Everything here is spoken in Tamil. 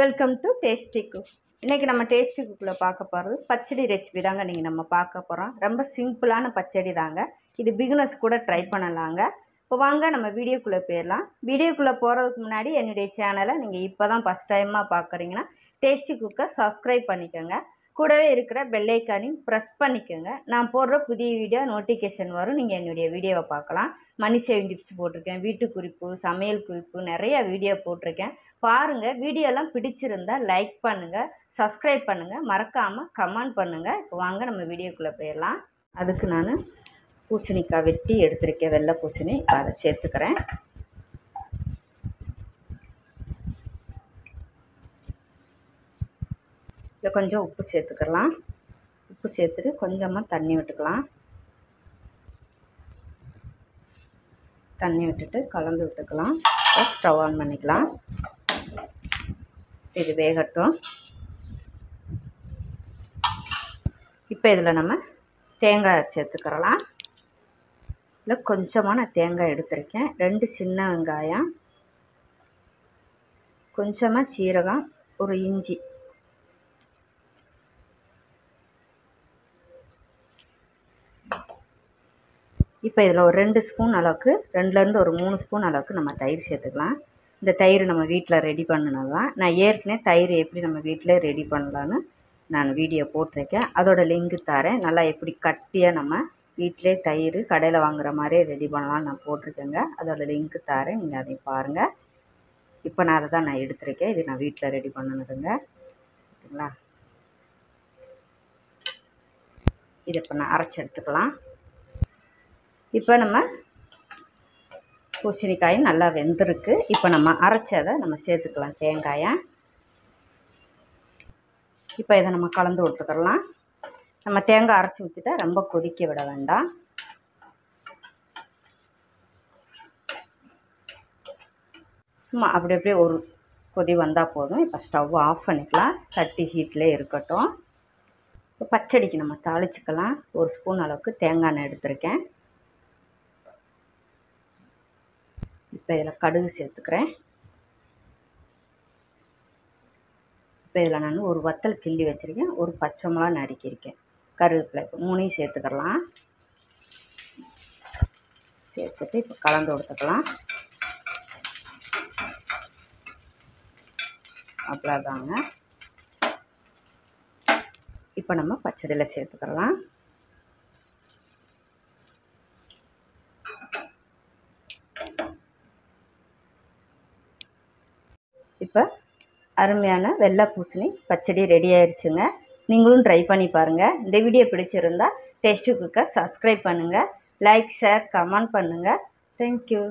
வெல்கம் டு டேஸ்டி குக் இன்றைக்கி நம்ம டேஸ்டி குக்கில் பார்க்க போகிறது பச்சடி ரெசிபி தாங்க நீங்கள் நம்ம பார்க்க போகிறோம் ரொம்ப சிம்பிளான பச்சடி தாங்க. இது பிகினர்ஸ் கூட ட்ரை பண்ணலாங்க. இப்போ வாங்க நம்ம வீடியோக்குள்ளே போயிடலாம். வீடியோக்குள்ளே போகிறதுக்கு முன்னாடி என்னுடைய சேனலை நீங்கள் இப்போ தான் ஃபஸ்ட் டைமாக பார்க்குறீங்கன்னா டேஸ்டி குக்கை சப்ஸ்கிரைப் பண்ணிக்கோங்க. கூடவே இருக்கிற பெல்லைக்கானையும் ப்ரெஸ் பண்ணிக்கோங்க. நான் போடுற புதிய வீடியோ நோட்டிஃபிகேஷன் வரும். நீங்கள் என்னுடைய வீடியோவை பார்க்கலாம். மணி சேவிங் டிப்ஸ் போட்டிருக்கேன். வீட்டு குறிப்பு சமையல் குறிப்பு நிறைய வீடியோ போட்டிருக்கேன். பாருங்கள் வீடியோலாம் பிடிச்சிருந்தா லைக் பண்ணுங்கள் சப்ஸ்கிரைப் பண்ணுங்கள் மறக்காமல் கமெண்ட் பண்ணுங்கள் இப்போ வாங்க நம்ம வீடியோக்குள்ளே போயிடலாம். அதுக்கு நான் பூசணிக்காய் வெட்டி எடுத்திருக்கேன். வெள்ளை பூசணி. அதை சேர்த்துக்கிறேன். இதில் கொஞ்சம் உப்பு சேர்த்துக்கலாம். உப்பு சேர்த்துட்டு கொஞ்சமாக தண்ணி விட்டுக்கலாம். தண்ணி விட்டுட்டு கலந்து விட்டுக்கலாம். ஸ்டவ் ஆன் பண்ணிக்கலாம். இது வேகட்டும். இப்போ இதில் நம்ம தேங்காய் சேர்த்துக்கிறலாம். இதில் கொஞ்சமாக நான் தேங்காய் எடுத்திருக்கேன். ரெண்டு சின்ன வெங்காயம். கொஞ்சமாக சீரகம் ஒரு இஞ்சி. இப்போ இதில் ஒரு ரெண்டு ஸ்பூன் அளவுக்கு ரெண்டுலேருந்து ஒரு மூணு ஸ்பூன் அளவுக்கு நம்ம தயிர் சேர்த்துக்கலாம். இந்த தயிர் நம்ம வீட்டில் ரெடி பண்ணினது தான். நான் ஏற்கனவே தயிர் எப்படி நம்ம வீட்டிலே ரெடி பண்ணலான்னு நான் வீடியோ போட்டிருக்கேன். அதோட லிங்க் தரேன். நல்லா எப்படி கட்டியாக நம்ம வீட்டிலே தயிர் கடையில் வாங்குற மாதிரியே ரெடி பண்ணலாம்னு நான் போட்டிருக்கேங்க. அதோட லிங்க்கு தரேன். நீங்கள் அதை பாருங்கள் இப்போ நான் அதை தான் நான் எடுத்திருக்கேன். இது நான் வீட்டில் ரெடி பண்ணணுதுங்க ஓகேங்களா? இது இப்போ நான் அரைச்சி எடுத்துக்கலாம். இப்போ நம்ம பூசணிக்காயும் நல்லா வெந்திருக்கு. இப்போ நம்ம அரைச்சதை நம்ம சேர்த்துக்கலாம் தேங்காயை. இப்போ இதை நம்ம கலந்து விட்டுக்கலாம் நம்ம தேங்காய் அரைச்சி ஊற்றிட்டா ரொம்ப கொதிக்க விட வேண்டாம். சும்மா அப்படி அப்படியே ஒரு கொதி வந்தால் போதும். இப்போ ஸ்டவ் ஆஃப் பண்ணிக்கலாம். சட்டி ஹீட்லேயே இருக்கட்டும். இப்போ பச்சடிக்கு நம்ம தாளிச்சிக்கலாம். ஒரு ஸ்பூன் அளவுக்கு தேங்காய் எண்ணெய் எடுத்திருக்கேன். இப்போ இதில் கடுகு சேர்த்துக்கிறேன். இப்போ இதில் நான் ஒரு வத்தல் கிள்ளி வச்சுருக்கேன். ஒரு பச்சை மிளகா நறுக்கியிருக்கேன் கருவேப்பிலை மூணையும் சேர்த்துக்கலாம். சேர்த்துட்டு இப்போ கலந்து கொடுத்துக்கலாம். அவ்வளோதாங்க இப்போ நம்ம பச்சடியில் சேர்த்துக்கலாம். இப்போ அருமையான வெள்ளை பூசணி பச்சடி ரெடி ஆயிடுச்சுங்க நீங்களும் ட்ரை பண்ணி பாருங்கள் இந்த வீடியோ பிடிச்சிருந்தால் டேஸ்ட்டு குக்கை சப்ஸ்கிரைப் பண்ணுங்கள் லைக் ஷேர் கமெண்ட் பண்ணுங்கள் தேங்க்யூ